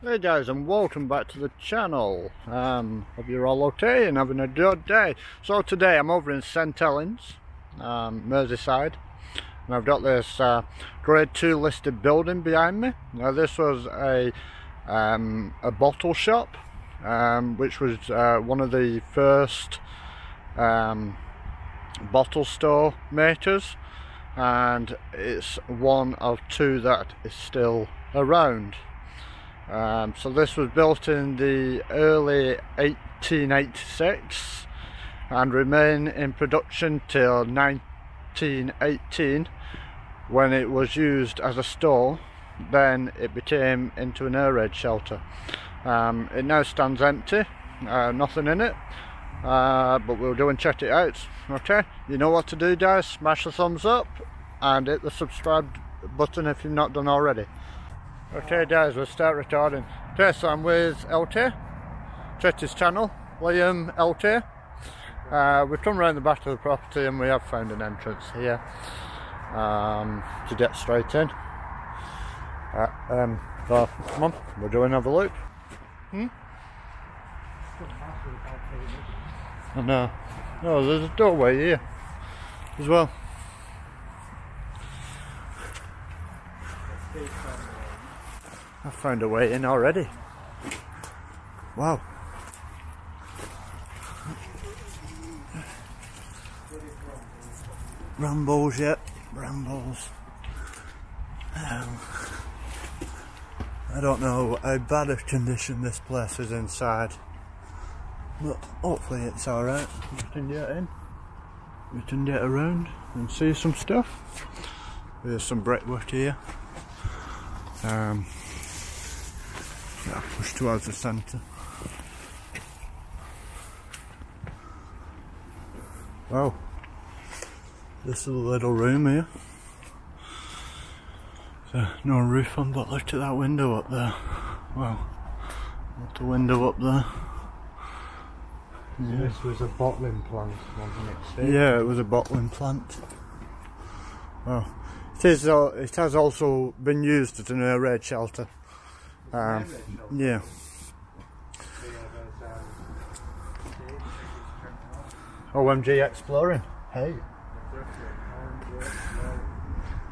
Hey guys and welcome back to the channel. Um, hope you're all okay and having a good day. So today I'm over in St Helens, um, Merseyside and I've got this uh, grade 2 listed building behind me. Now this was a, um, a bottle shop um, which was uh, one of the first um, bottle store makers and it's one of two that is still around. Um, so this was built in the early 1886 and remained in production till 1918 when it was used as a store then it became into an air raid shelter. Um, it now stands empty, uh, nothing in it uh, but we'll go and check it out. Okay you know what to do guys. Smash the thumbs up and hit the subscribe button if you've not done already Okay guys, we'll start recording. So I'm with LT, check his channel, Liam LT. Uh, we've come around the back of the property and we have found an entrance here um, to get straight in. Uh, um, so, come on, we'll go and have a look. Hmm? I know. Oh, there's a doorway here as well. I found a way in already. Wow. Brambles, yep, brambles. Um, I don't know how bad a condition this place is inside, but hopefully it's alright. We can get in, we can get around and see some stuff. There's some brickwork here. Um, yeah, push towards the centre. Wow, this is a little room here. So, no roof on, but look at that window up there. Wow, a window up there. Yeah. This was a bottling plant, wasn't it? Steve? Yeah, it was a bottling plant. Wow. It is. Uh, it has also been used as an air raid shelter. Um, yeah. OMG Exploring. Hey.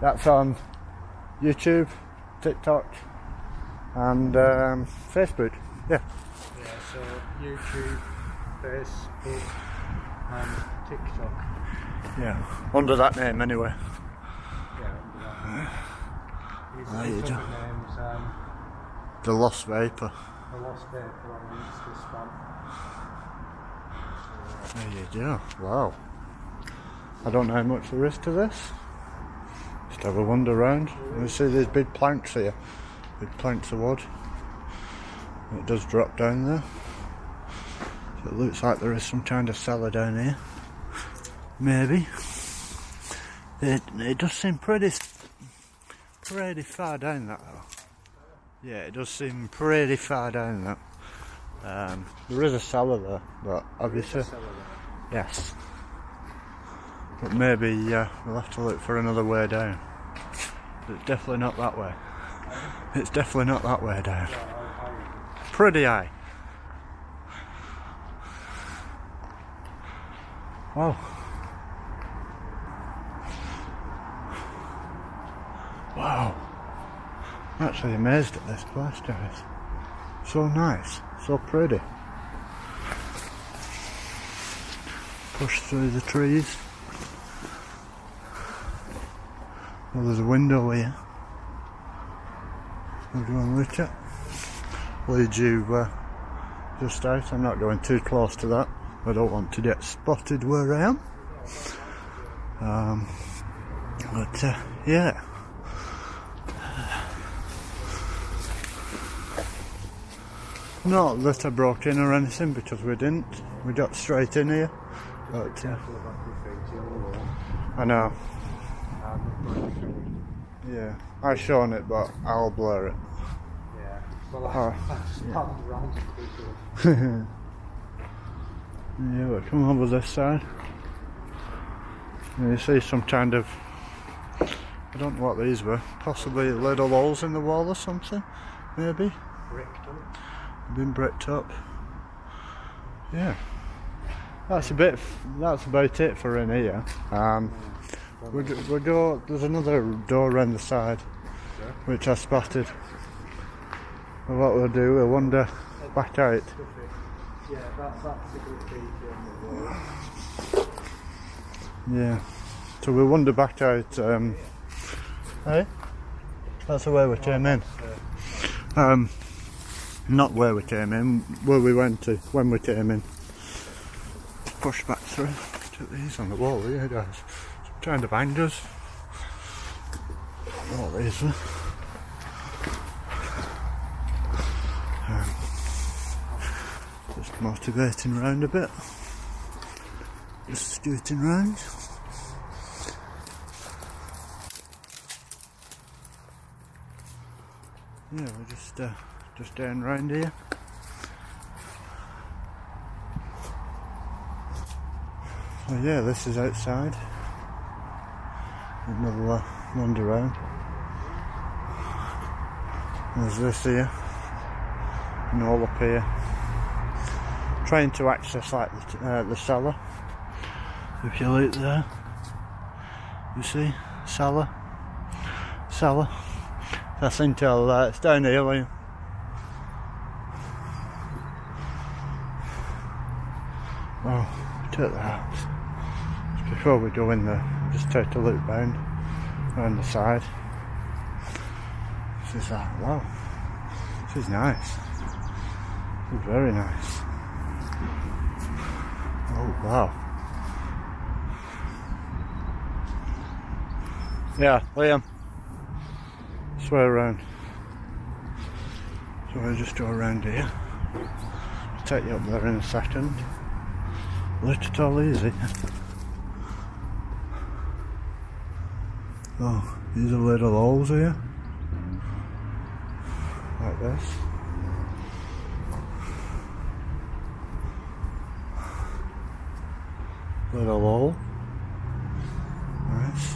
That's on YouTube, TikTok, and um, Facebook. Yeah. Yeah, so YouTube, Facebook, and TikTok. Yeah. Under that name, anyway. Yeah, under that. His, There his you name's um, The Lost Vapor. The Lost Vapor on Insta spam. There you go. Wow. I don't know how much there is to this. Just have a wander around. You see these big planks here. Big planks of wood. It does drop down there. So it looks like there is some kind of cellar down here. Maybe. It, it does seem pretty pretty far down that though. Yeah, it does seem pretty far down that. Um, there is a cellar there, but obviously, yes. But maybe uh, we'll have to look for another way down. It's definitely not that way. It's definitely not that way down. Pretty high. Wow. Wow. I'm actually amazed at this place, guys. So nice, so pretty. Push through the trees. Well, there's a window here. We'll go and look at. Lead you uh, just out. I'm not going too close to that. I don't want to get spotted where I am. Um, but uh, yeah. Not that I broke in or anything because we didn't. We got straight in here. But uh, I know. Yeah, I've shown it, but I'll blur it. Yeah. Well, I, Oh, I quickly. Yeah, but come over this side. And you see some kind of I don't know what these were. Possibly little holes in the wall or something, maybe. bricked up. Been bricked up. Yeah, that's a bit. That's about it for in here. Um, we do, we do, there's another door around the side, which I spotted. And what we'll do, we'll wander back out. Yeah, that, that's a good feature on the wall. Yeah. So we'll wander back out. Um, hey, that's the way we came in. Um, not where we came in, where we went to when we came in. Push back through. Took these on the wall here, guys. Trying to find us. All these. Um, just motivating round a bit. Just scooting round. Yeah, we're just uh, just down round here. So yeah, this is outside. Another wander around. There's this here, and all up here. Trying to access like the, uh, the cellar. If you look there, you see cellar, cellar. That's until uh, it's down here. Well, take the. Before we go in there, just take a look round around the side. This is that. Wow, this is nice. This is very nice. Oh wow. Yeah, Liam. Swear around. So I'll just go around here. Take you up there in a second. Let it all easy. Oh, these are little holes here. Like this. Little hole. Nice.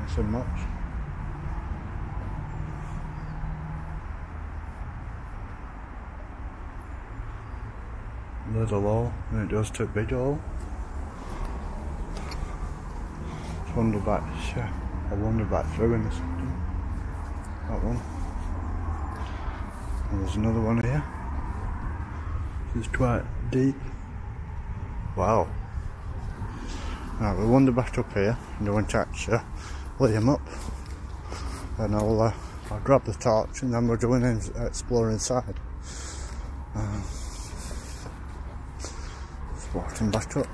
Nothing much. Little hole, and it goes to big hole. Just wander back, yeah, I'll wander back through in a second. That one. And there's another one here. This is quite deep. Wow. Right, we'll wander back up here and go and catch uh, Liam up. And I'll, uh, I'll grab the torch and then we're going in explore inside. Um, walking back up.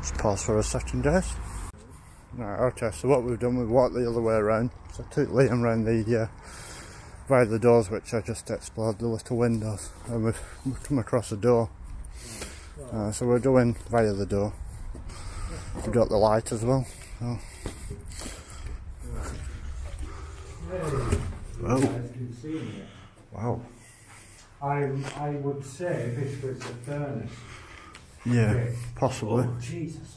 Just pause for a second, guys. Right, okay, so what we've done, we've walked the other way around. So I took Liam around the, uh, via the doors which I just explored, the little windows. And we've, we've come across a door. Uh, so we're going via the door. We've got the light as well. So. Wow. I, I would say this was a furnace. Yeah, possibly. Oh, Jesus.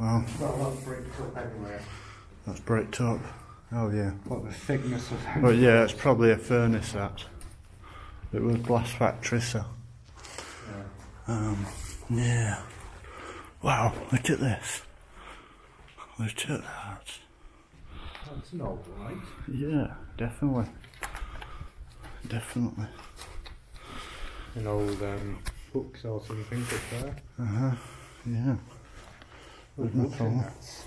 Wow, It's got a lot of bricked up everywhere. that's bricked up. Oh yeah. What the thickness of But yeah, it's probably a furnace that. It was glass factory, so. Yeah. Um, yeah. Wow, look at this. Look at that. That's an old light. Yeah, definitely. Definitely. An old um, books or something up there. Uh huh. Yeah. With my phone. at-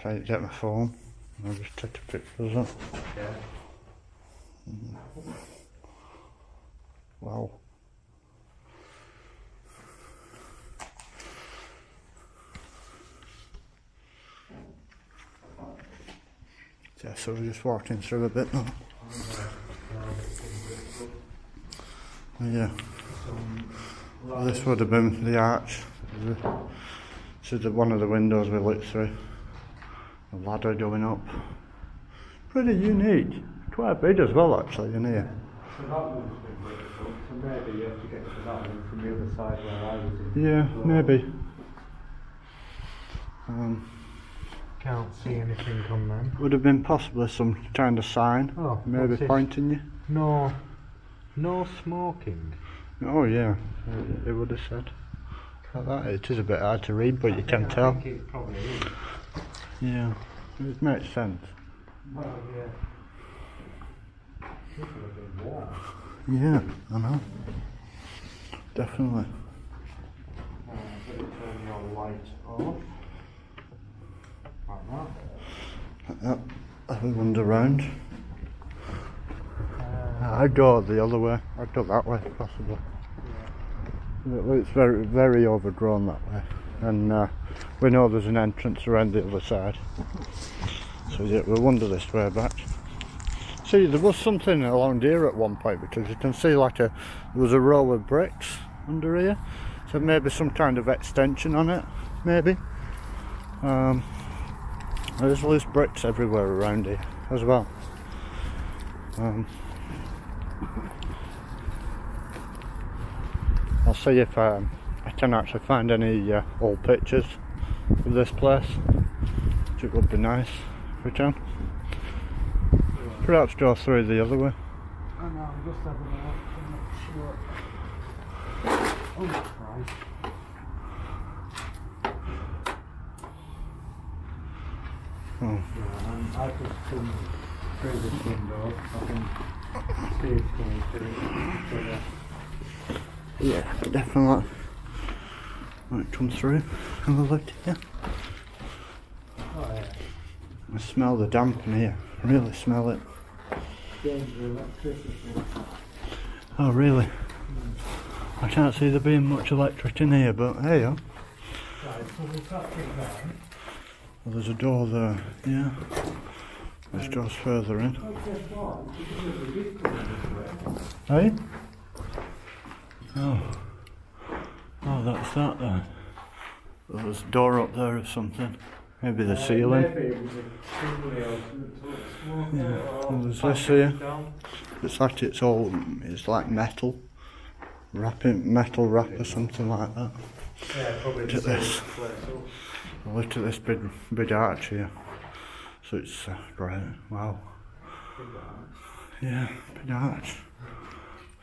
Try to get my phone. I'll just take a picture of that. Yeah. Wow. Yeah, so we're just walking through a bit now. Yeah, this would have been the arch. This is one of the windows we looked through. A ladder going up. Pretty unique. Quite big as well actually in here. So that one's been. So maybe you have to get to that one from the other side where I was in. Yeah, maybe. Um, Can't see anything on them. would have been possibly some kind of sign, Oh, maybe pointing you. No, no smoking. Oh yeah, it, it would have said. Like that. It is a bit hard to read, but you can tell. I think it probably is. Yeah, it makes sense. Well, yeah. This would have been warm. Yeah, I know. Definitely. Uh, but it turn your light off. Like that. Like that. Have a wander round. I'd go the other way. I'd go that way, possibly. It- It's very, very overgrown that way, and uh, we know there's an entrance around the other side. So yeah, we'll wander this way back. See, there was something along here at one point because you can see like a there was a row of bricks under here, so maybe some kind of extension on it, maybe. Um, there's loose bricks everywhere around here as well. Um, see if um, I can actually find any uh, old pictures of this place. Which it would be nice if we can. Perhaps go through the other way. I know, I'm just having a look. I'm not sure. Oh, Christ. Oh. Yeah, and I just come through this window. I can see it's coming through. Yeah. Definitely. it come through. Have a look here. Oh, yeah. I smell the damp in here. Really smell it. Oh, really? I can't see there being much electric in here, but hey, there. Well, there's a door there. Yeah. This goes further in. Oh, guess what? Because of the lift coming this way. Hey? Oh. Oh, that's that then. There's a door up there or something. Maybe the Uh, ceiling. Maybe it was a chimney or something to smoke Yeah. Well, there's this here. down. It's like it's all, it's like metal. Wrapping, metal wrap or something like that. Yeah, probably Look at this. place. Look at this big, big arch here. So it's uh, great. Wow. Yeah, big arch.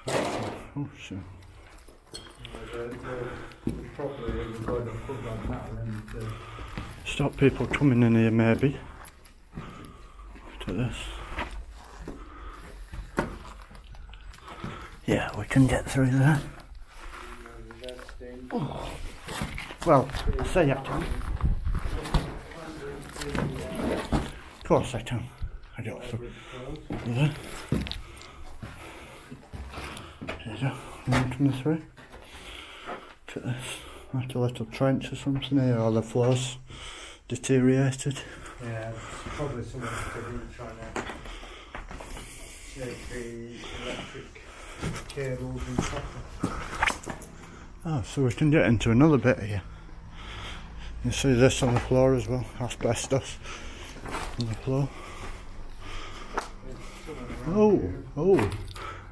Oh shit. Stop people coming in here maybe. Look this. Yeah, we can get through there. Well, I say I can. Of course I can. I got through there. There you go. Coming through. Look at this. Like a little trench or something here, or the floor's deteriorated. yeah, probably someone to do trying to take the electric cables and stuff. Oh, so we can get into another bit here. You see this on the floor as well, asbestos on the floor. Oh, oh,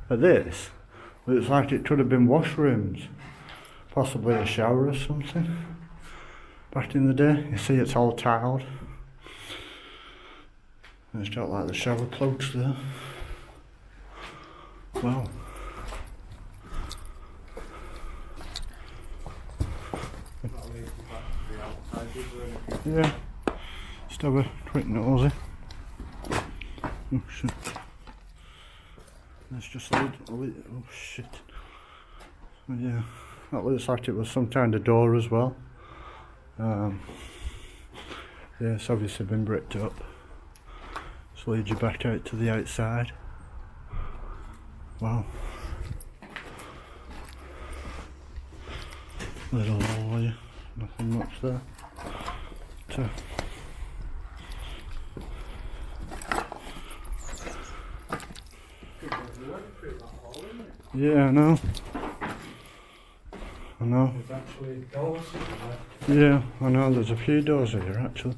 at this, looks like it could have been washrooms, possibly a shower or something. Back in the day, you see it's all tiled. And It's got like the shower plugs there. Wow. Yeah. Just have a quick nosy. Oh shit. Let's just lead, lead oh shit. Oh, yeah. That looks like it was some kind of door as well. Um, yeah, it's obviously been bricked up. Just you back out to the outside. Wow. Little hole. Nothing much there. Yeah, I know. I know. There's actually doors. Yeah, I know. There's a few doors here actually.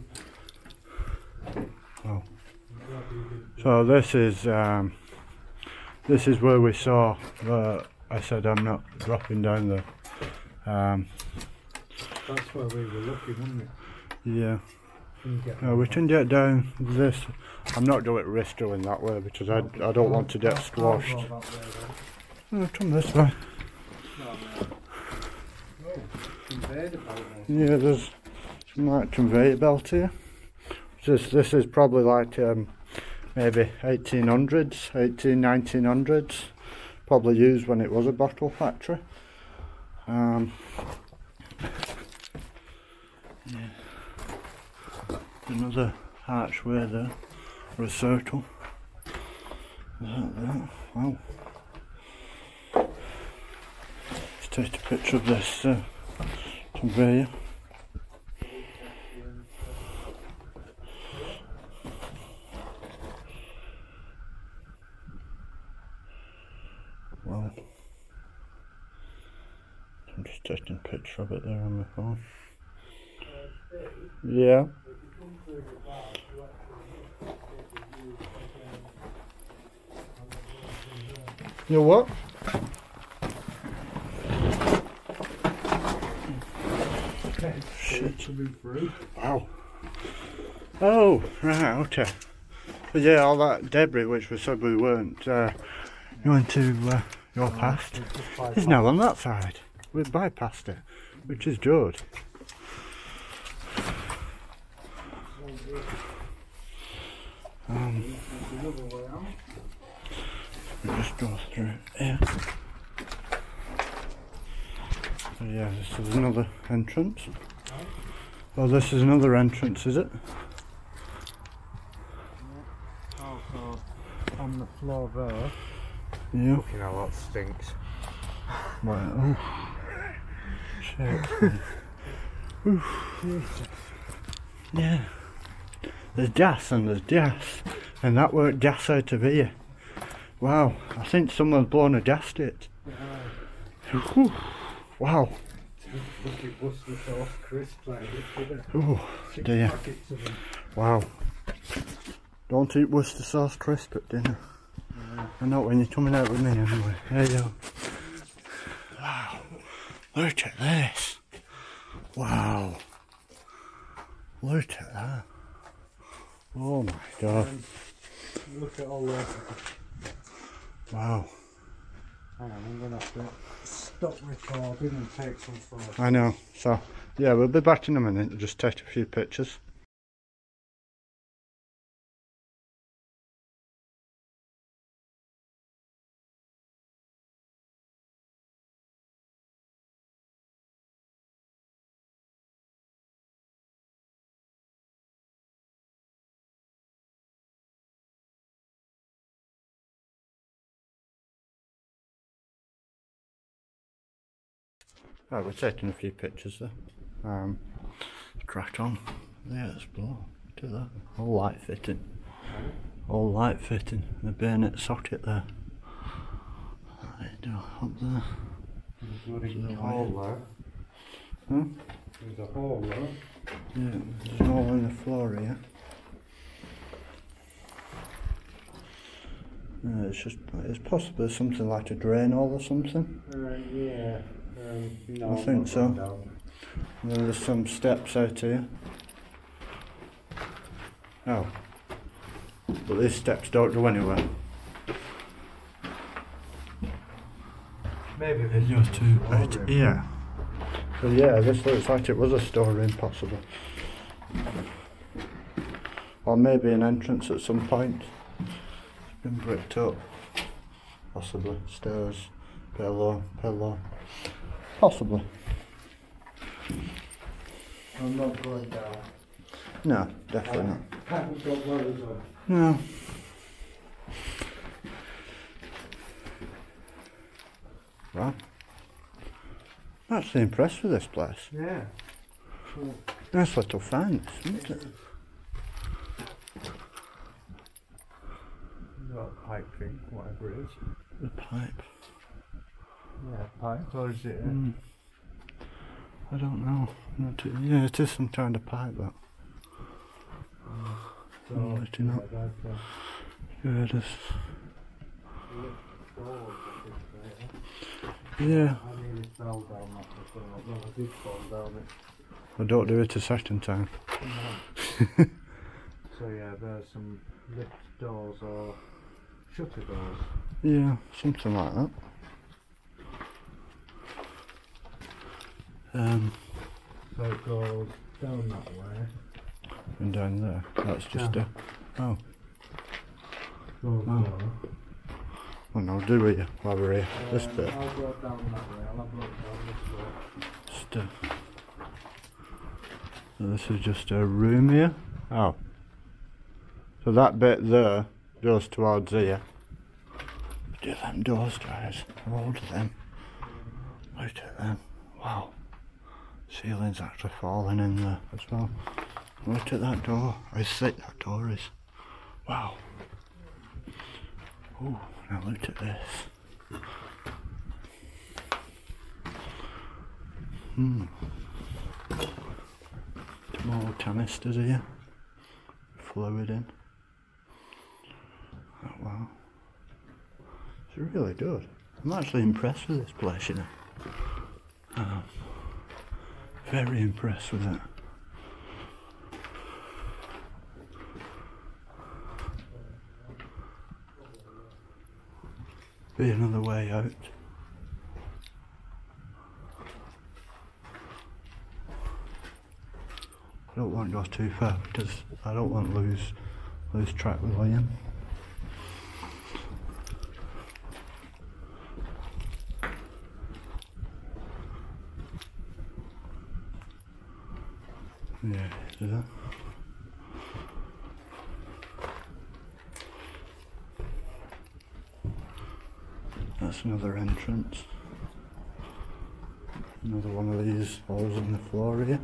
Oh. So this is um, this is where we saw. Uh, I said I'm not dropping down there. Um, That's where we were looking, wasn't it? Yeah. Can you get No, we can get down this. I'm not doing it wrist drilling that way because I, I don't want to get squashed. I'll go way then. Oh, come this way. Yeah, there's some like conveyor belt here. This this is probably like um, maybe 1800s, 18, 1900s. Probably used when it was a bottle factory. Um, yeah. Another archway there, or a circle. Is that that? Wow. Take a picture of this uh, conveyor. Well, I'm just taking a picture of it there on my phone. Yeah. You know what? Shit to be through. Wow. Oh, right, okay. But yeah, all that debris which we said we weren't uh, going to uh, go past is now on that side. We've bypassed it, which is good. Um, we just go through here. So yeah, this is another entrance. Oh, this is another entrance, is it? Also, on the floor there. Yeah. Fucking hell, that stinks. Right. Oh. Shit. Yeah. There's gas and there's gas. And that worked gas out of here. Wow. I think someone's blown a gasket. Whew. Wow. Fucking Worcester sauce crisp like this, it? Oh, dear. Wow. Don't eat Worcester sauce crisp at dinner. I know when you're coming out with me anyway. There you go. Wow. Look at this. Wow. Look at that. Oh my god. Look at all that. Wow. Hang on, I'm gonna have to stop recording and take some photos. I know. So, yeah, we'll be back in a minute. Just take a few pictures. Right, we're taking a few pictures there. Um, crack on. Yeah, it's blow. Do that. All light fitting. All light fitting. The bayonet socket there. Right, do up there. There's a hole there. Huh? There's a hole there. Yeah, there's an hole in the floor here. Yeah, it's just, it's possibly something like a drain hole or something. Uh, yeah. Um, no, I think so. going down. Then there's some steps out here. Oh. But these steps don't go anywhere. Maybe They there's go to out here. So yeah, this looks like it was a storeroom possibly. Or maybe an entrance at some point. It's been bricked up. Possibly. Stairs, pillow, pillow. Possibly. I'm not going down. No, definitely not. Haven't got. No. Well, actually impressed with this place. Yeah. Cool. Nice little find, isn't it? Pipe thing, whatever it is. The pipe. Yeah, pipe. Or is it? Mm. I don't know. Not too- yeah, it is some kind of pipe, that. So, Mm, let you know. yeah, a Yeah, it is. Yeah. I nearly fell down that before. Well, I did fall down it. I don't do it a second time. so yeah, there's some lift doors or shutter doors. Yeah, something like that. Um, So it goes down that way. and down there. That's just a. Oh, Goes Oh. well, no, do we while we're here? This Um, bit. I'll go down that way. I'll have a look down this way. Just a, so this is just a room here. Oh. So that bit there goes towards here. Do them doors, guys. Hold them. Look at them. Wow. Ceiling's actually falling in there as well. Look at that door. How thick that door is. Wow. Oh, now look at this. Hmm. Small canisters here. Fluid in. Oh, wow. It's really good. I'm actually impressed with this place, you know. Very impressed with that. Be another way out. I don't want to go too far because I don't want to lose lose track with Liam. Yeah, is that? That's another entrance. Another one of these holes in the floor here.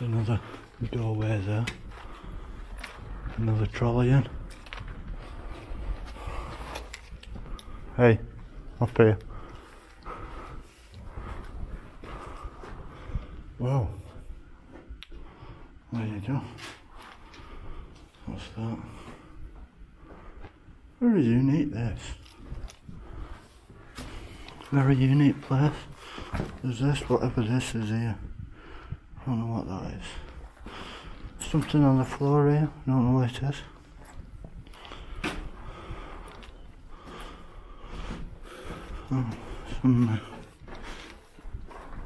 Another doorway there. Another trolley in. Hey, up here. Whoa. There you go. What's that? Very unique this. Very unique place. There's this, whatever this is here. I don't know what that is. Something on the floor here. I don't know what it is. Oh, some uh,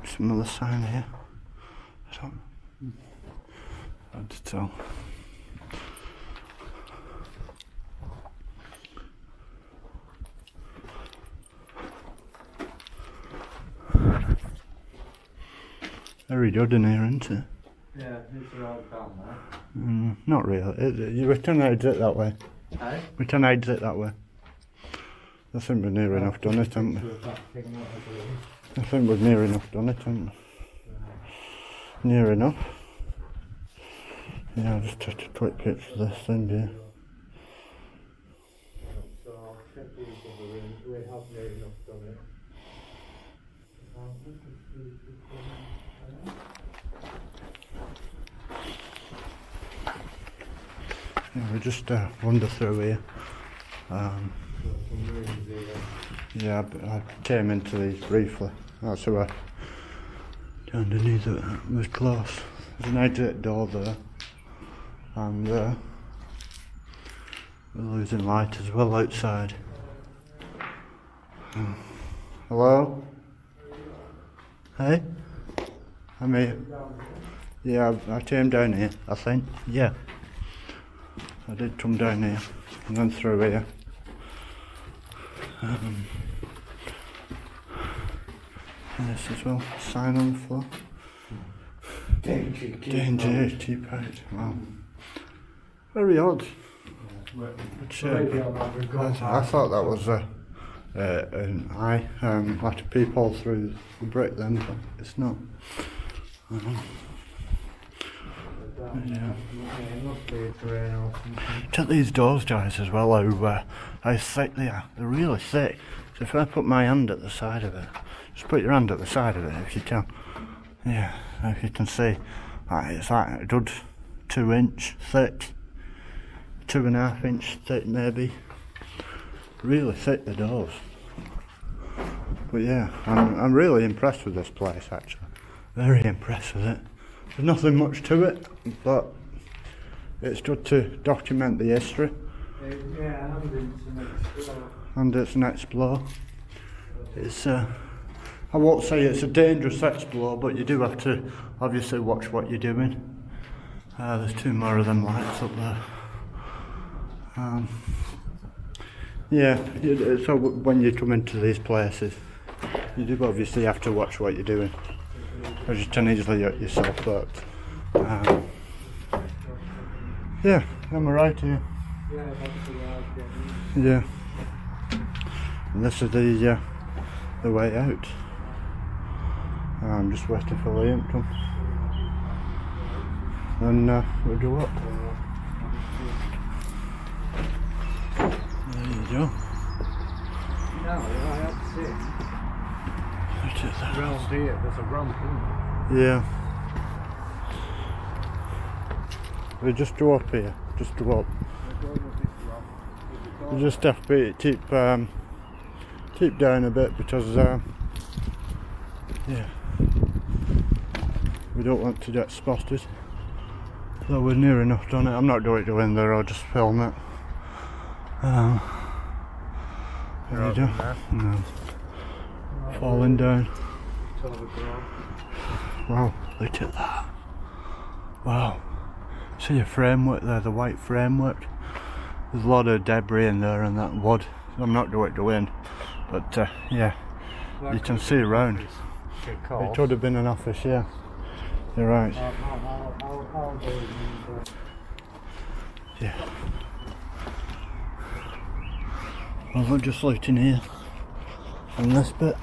some other sign here. I don't. Hard to tell. Very good in here, isn't it? Yeah, it's right down there. Mm, not really. It, we can exit that way. Hey? We can exit that way. I think we're near enough done it, haven't we? I think we're near enough done it, haven't we? Near enough. Yeah, I'll just take a quick picture of this thing here. So, check these other rooms. We have near enough done it. Yeah, we just uh, wander through here. Um, yeah, I came into these briefly. That's who I underneath it was close. There's an exit door there. And uh, we're losing light as well outside. Hmm. Hello? Hey? I'm here. Yeah, I, I came down here, I think. Yeah. I did come down here and then through here. Um, and this as well, sign on the floor. Danger, Danger, keep. Wow. Very odd. Which, uh, I'll have a go I, I thought that was a, uh, an eye, um, like a peephole through the brick then, but it's not. Um, yeah. Yeah, it must be a drain or something. Check these doors, guys, as well, how, uh, how thick they are. They're really thick. So if I put my hand at the side of it, just put your hand at the side of it if you can. Yeah, if you can see, like, it's like a good two inch thick, two and a half inch thick maybe. Really thick the doors. But yeah, I'm, I'm really impressed with this place actually. Very impressed with it. There's nothing much to it, but it's good to document the history yeah, and it's an explore. and it's an explore. It's uh, I won't say it's a dangerous explore, but you do have to obviously watch what you're doing. Uh, there's two more of them lights up there. Um, yeah, so when you come into these places, you do obviously have to watch what you're doing, because you can easily get yourself hooked. Um, yeah, am I right here? Yeah. And this is the uh, the way out. I'm just waiting for Liam to come. And uh, we'll go up. There you go. No, I have to At that. Around here, there's a ramp, isn't there? Yeah. We just go up here. Just go up. We're going with this ramp. We've got- You just have to keep um, keep down a bit because um, yeah, we don't want to get spotted. So we're near enough done it. I'm not going to go in there. I'll just film it. Um, there you go. No. Falling down. Wow, look at that. Wow. See your framework there, the white framework. There's a lot of debris in there and that wood. I'm not going to go in, but uh, yeah, That you can see around. It could have been an office, yeah. You're right. Yeah. Well, we're just looking here on this bit.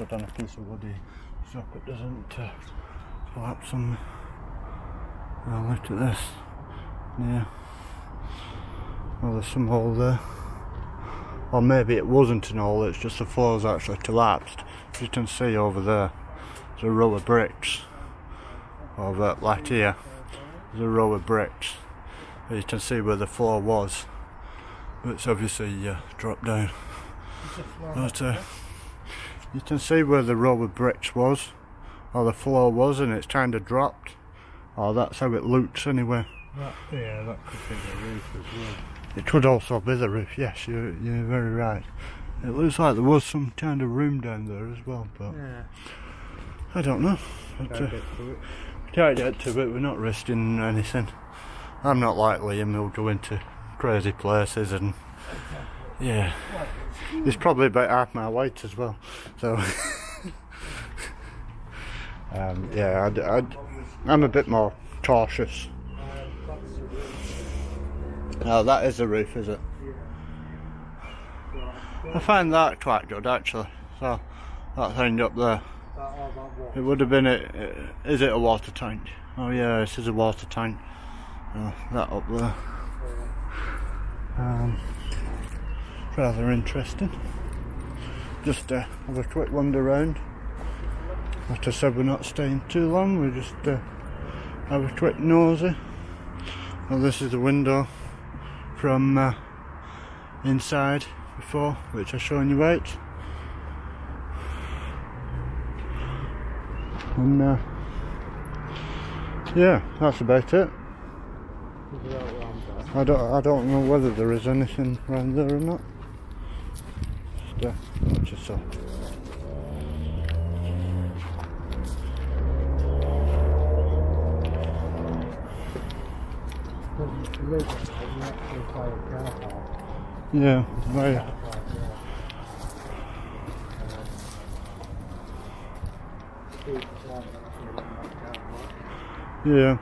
Stood on a piece of wood here so it doesn't uh, collapse on me. Well, look at this. Yeah. Well, there's some hole there. Or maybe it wasn't an hole, it's just the floor's actually collapsed. As you can see over there, there's a row of bricks. Over like here, there's a row of bricks. As You can see where the floor was. But it's obviously uh, dropped down. But uh, you can see where the row of bricks was, or the floor was, and it's kind of dropped. Or that's how it looks anyway. that, yeah, that could be the roof as well. It could also be the roof, yes, you're, you're very right. It looks like there was some kind of room down there as well, but Yeah. I don't know. But, Can't uh, get to it. Can't get to it, we're not risking anything. I'm not like Liam, who'll go into crazy places and yeah. It's probably about half my weight as well. So um, yeah, I'd, I'd, I'm a bit more cautious. Oh, that is the roof, is it? I find that quite good actually. So that thing up there. It would have been a. Is it a water tank? Oh yeah, this is a water tank. Oh, that up there. Um, rather interesting. Just uh, have a quick wander round. Like I said, we're not staying too long. We just uh, have a quick nosy. Well, this is the window from uh, inside before, which I've shown you out. And uh, yeah, that's about it. Is that around there? I don't, I don't know whether there is anything around there or not. Just, uh, watch yourself. It looks like an actual fire car park. Yeah, very. Yeah. Yeah.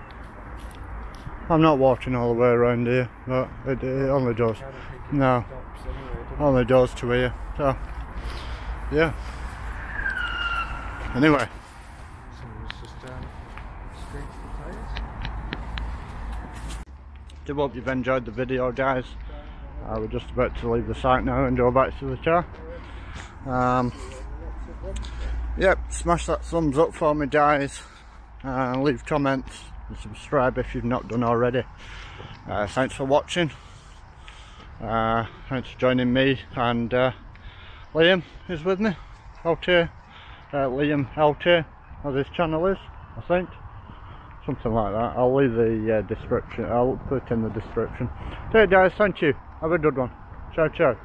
I'm not walking all the way around here, but it, it only does. No, does it? only to here. So, yeah. Anyway, Someone's just down the street for tires. do hope you've enjoyed the video, guys. Uh, we're just about to leave the site now and go back to the car. Um, yep, smash that thumbs up for me, guys. Uh, leave comments and subscribe if you've not done already. Uh, thanks for watching, Uh, thanks for joining me and uh, Liam is with me out here. Uh, Liam out here, as his channel is, I think. Something like that. I'll leave the uh, description, I'll put it in the description. Okay guys, thank you. Have a good one. Ciao ciao.